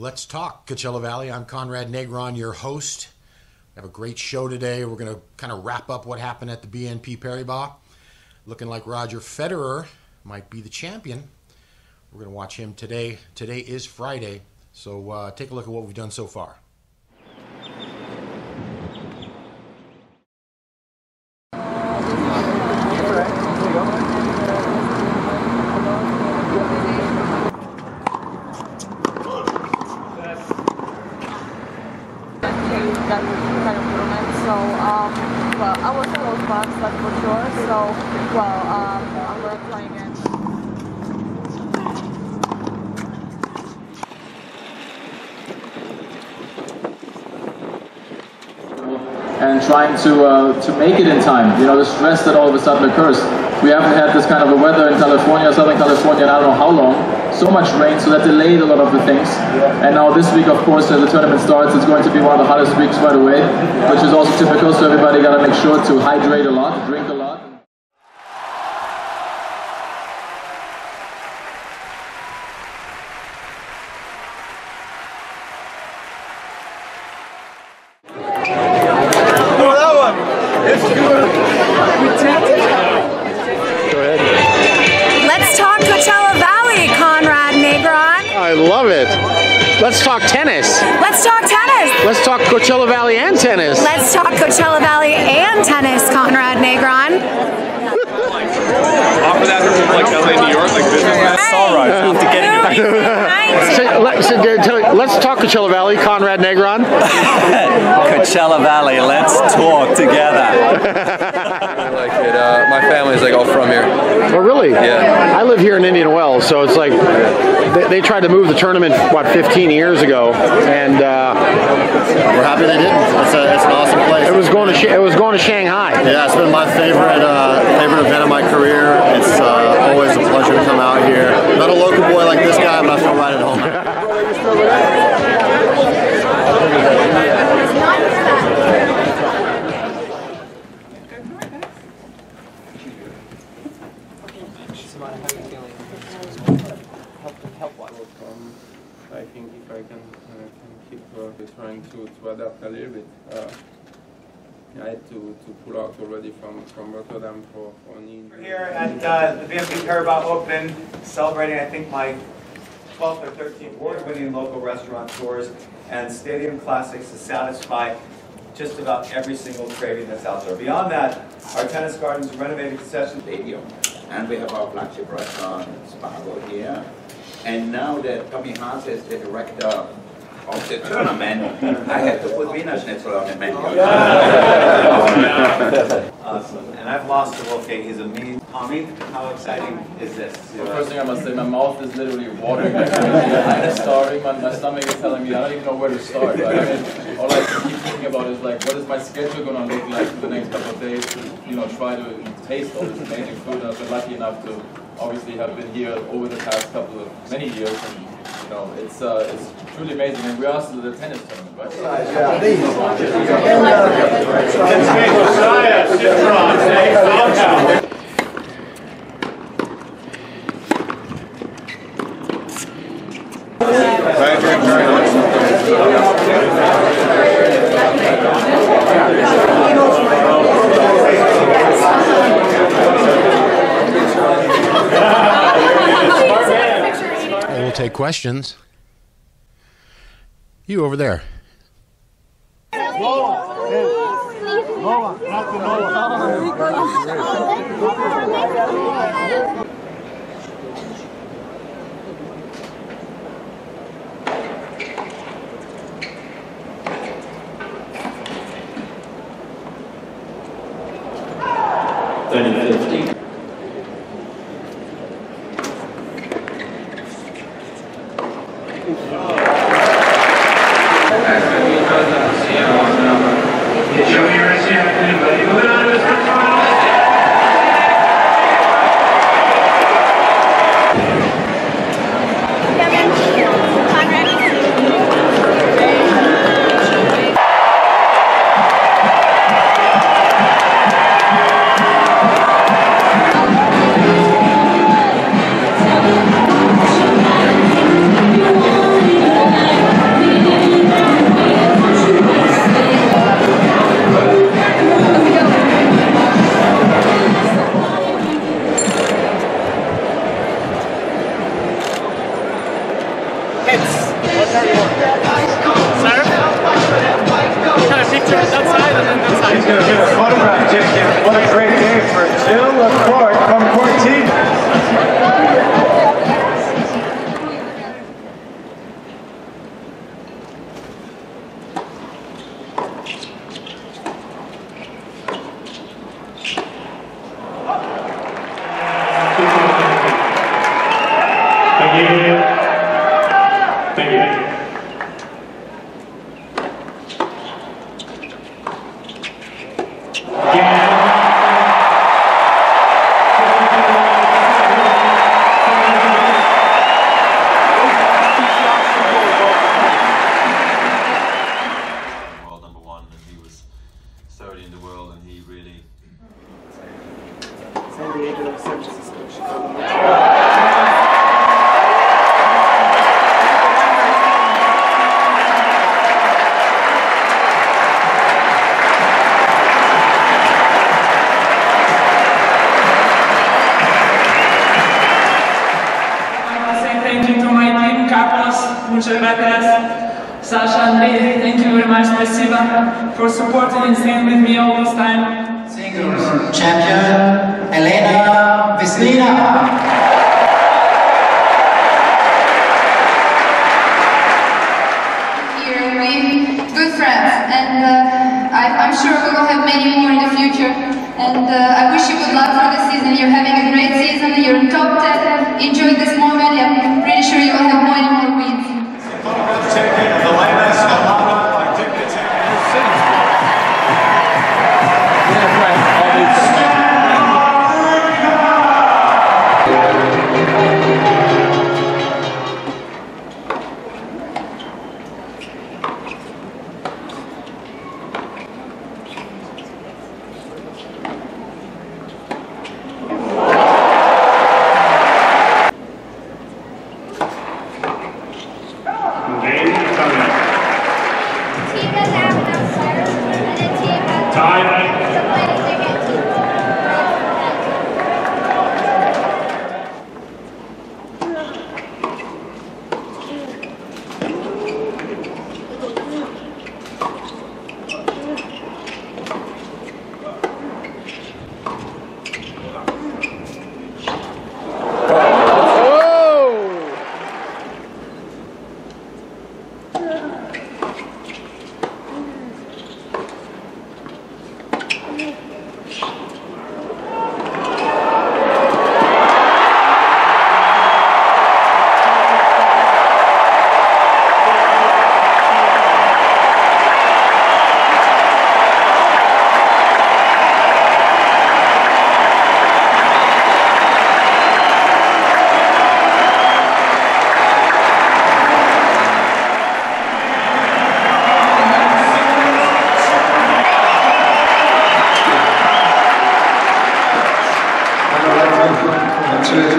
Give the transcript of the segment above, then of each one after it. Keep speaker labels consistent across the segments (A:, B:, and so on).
A: Let's talk Coachella Valley. I'm Conrad Negron, your host. We have a great show today. We're going to kind of wrap up what happened at the BNP Paribas. Looking like Roger Federer might be the champion. We're going to watch him today. Today is Friday, so uh, take a look at what we've done so far.
B: that kind of tournament. So, um, well, I was a little fast, that's for sure. So, well, um, I'm going to try again.
C: And trying to uh, to make it in time. You know, the stress that all of a sudden occurs. We haven't had this kind of a weather in California, Southern California, I don't know how long. So much rain, so that delayed a lot of the things. And now this week, of course, as the tournament starts, it's going to be one of the hottest weeks right away, which is also typical. So everybody got to make sure to hydrate a lot, drink a lot.
D: Let's talk
E: tennis.
D: Let's talk tennis.
E: Let's talk Coachella Valley and tennis.
D: Let's talk Coachella Valley and tennis, Conrad Negron.
F: Offer that to like LA, New York, like business.
D: All right.
F: After getting
E: Say- let- so, uh, tell- let's talk Coachella Valley. Conrad Negron.
G: Coachella Valley, let's talk together.
F: like it. Uh, my family's like all from here.
E: Oh, really?
F: Yeah.
E: I live here in Indian Wells, so it's like they, they tried to move the tournament what 15 years ago, and uh,
H: We're happy they didn't. It's, a, it's an awesome place.
E: it was going to Sh- it was going to Shanghai.
H: Yeah, it's been my favorite uh, favorite event of my career. It's uh, always a pleasure to come out here. Not a local boy like this guy, but I feel right at home.
I: Um, I think if I can, uh, can keep uh, trying to, to adapt a little bit. Uh, I had to, to pull out already from, from Rotterdam for, for an injury.
J: Here at uh, the BNP Paribas Open, celebrating, I think, my 12th or 13th award-winning local restaurant tours and stadium classics to satisfy just about every single craving that's out there. Beyond that, our tennis gardens renovated concession
K: stadium. And we have our flagship restaurant, Spago here. And now that Tommy Haas is the director of the tournament, I have to put Wiener Schnitzel on the menu.
J: Oh, awesome. And I've lost to Wolfgang. He's a mean Tommy. How exciting is this?
C: The first thing I must say, my mouth is literally watering like. I'm starving, my, my stomach is telling me I don't even know where to start. Right? I mean, all I keep thinking about is like, what is my schedule going to look like for the next couple of days to, you know, try to taste all this amazing food. And I've been lucky enough to obviously have been here over the past couple of many years. And, you know, it's uh, it's truly amazing. And we are still the tennis tournament, right?
A: And we'll take questions. You over there.
L: Show your
M: receipt. going to get a photograph. What a great day for Jill LaCourt from
N: 14. Third in the world, and he really.
L: San Diego, San Francisco, Chicago.
O: say thank you to my team, Carlos, muchas gracias. Sasha and Lee, thank you very much, Spasiba, for supporting and staying with me all this time.
P: Singers, Champion Elena
Q: Vesnina.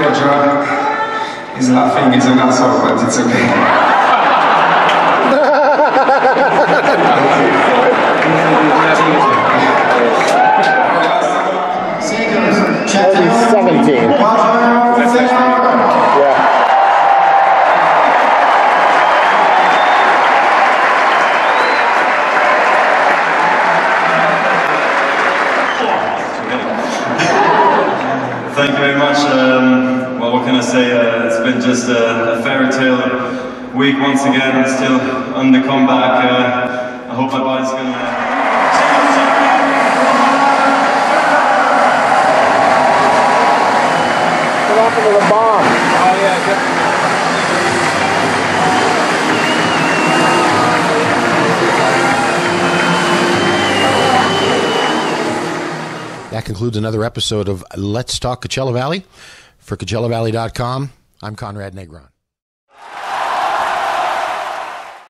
Q: Roger is laughing, it's an asshole, but it's okay.
R: Thank you very much. Um, well, what can I say? Uh, it's been just a, a fairy tale week once again. Still on the comeback. Uh, I hope my body's gonna.
E: The bomb?
A: Concludes another episode of Let's Talk Coachella Valley. For CoachellaValley.com, I'm Conrad Negron.